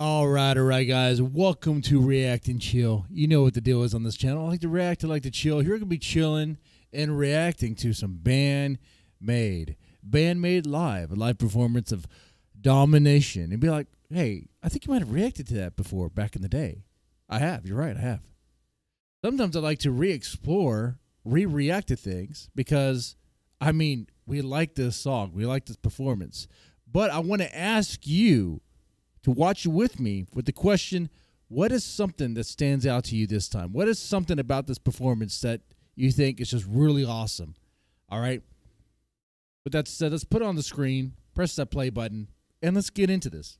All right, all right, guys. Welcome to React and Chill. You know what the deal is on this channel. I like to react, I like to chill. Here we're gonna be chilling and reacting to some band made, BAND-MAID live, a live performance of Domination, and be like, hey, I think you might have reacted to that before back in the day. I have. You're right. I have. Sometimes I like to re-explore, re-react to things because, I mean, we like this song, we like this performance, but I want to ask you to watch you with me with the question what is something that stands out to you this time? What is something about this performance that you think is just really awesome? All right. With that said, let's put it on the screen, press that play button, and let's get into this.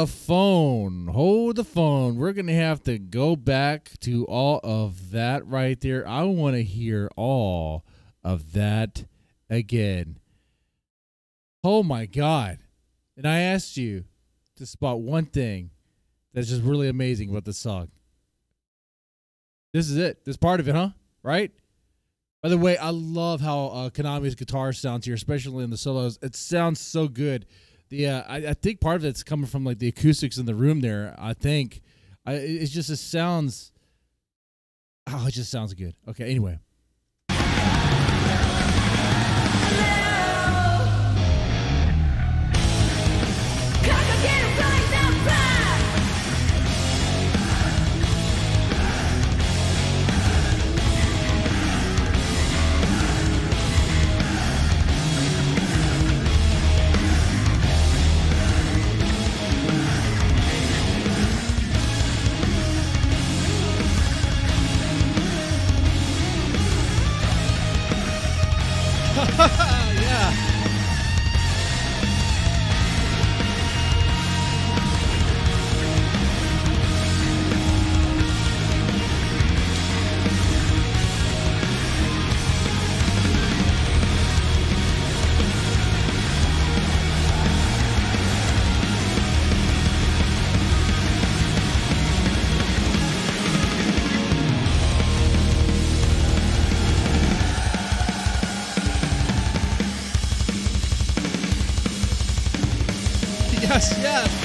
The phone. Hold the phone. We're going to have to go back to all of that right there. I want to hear all of that again. Oh my God. And I asked you to spot one thing that's just really amazing about this song. This is it. This part of it, huh? Right? By the way, I love how uh, Kanami's guitar sounds here, especially in the solos. It sounds so good. The uh, I, I think part of it's coming from like the acoustics in the room there. I think I, it's just it sounds. Oh, it just sounds good. Okay. Anyway. Yes.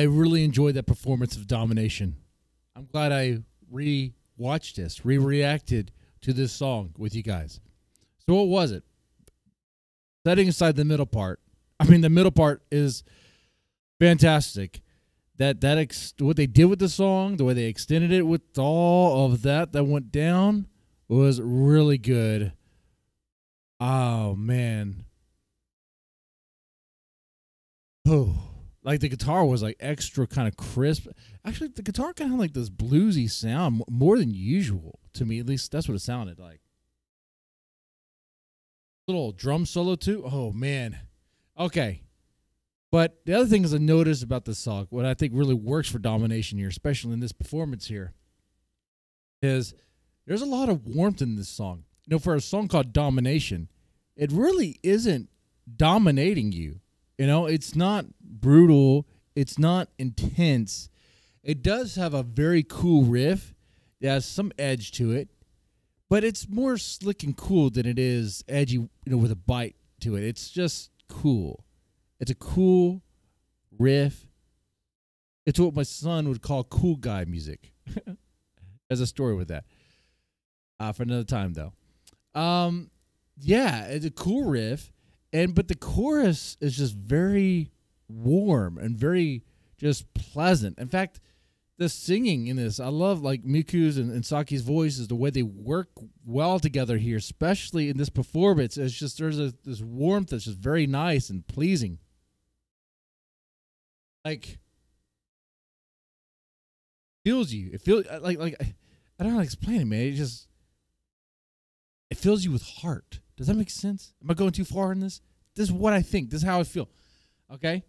I really enjoyed that performance of Domination. I'm glad I re-watched this, re-reacted to this song with you guys. So what was it? Setting aside the middle part, I mean the middle part is fantastic. That that ex- what they did with the song, the way they extended it with all of that that went down was really good. Oh man. Oh, like the guitar was like extra kind of crisp. Actually, the guitar kind of like this bluesy sound more than usual to me. At least that's what it sounded like. Little drum solo too. Oh man. Okay. But the other thing is I noticed about this song, what I think really works for domination here, especially in this performance here, is there's a lot of warmth in this song. You know, for a song called Domination, it really isn't dominating you. You know, it's not brutal, it's not intense. It does have a very cool riff. It has some edge to it, but it's more slick and cool than it is edgy, you know, with a bite to it. It's just cool. It's a cool riff. It's what my son would call cool guy music. There's a story with that. Uh, for another time though. Um, yeah, it's a cool riff, and but the chorus is just very warm and very just pleasant. In fact, the singing in this, I love like Miku's and, and Saiki's voices, the way they work well together here, especially in this performance. It's just there's a this warmth that's just very nice and pleasing. Like feels you. It feels like like I don't know how to explain it, man. It just it fills you with heart. Does that make sense? Am I going too far in this? This is what I think. This is how I feel. Okay.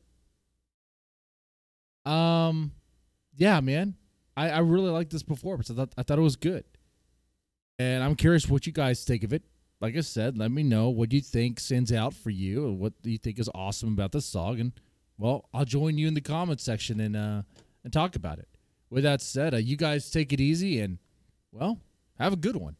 Um, yeah, man. I, I really like this performance. I thought I thought it was good, and I'm curious what you guys think of it. Like I said, let me know what you think sends out for you, and what you think is awesome about this song. And well, I'll join you in the comment section and uh and talk about it. With that said, uh, you guys take it easy and well, have a good one.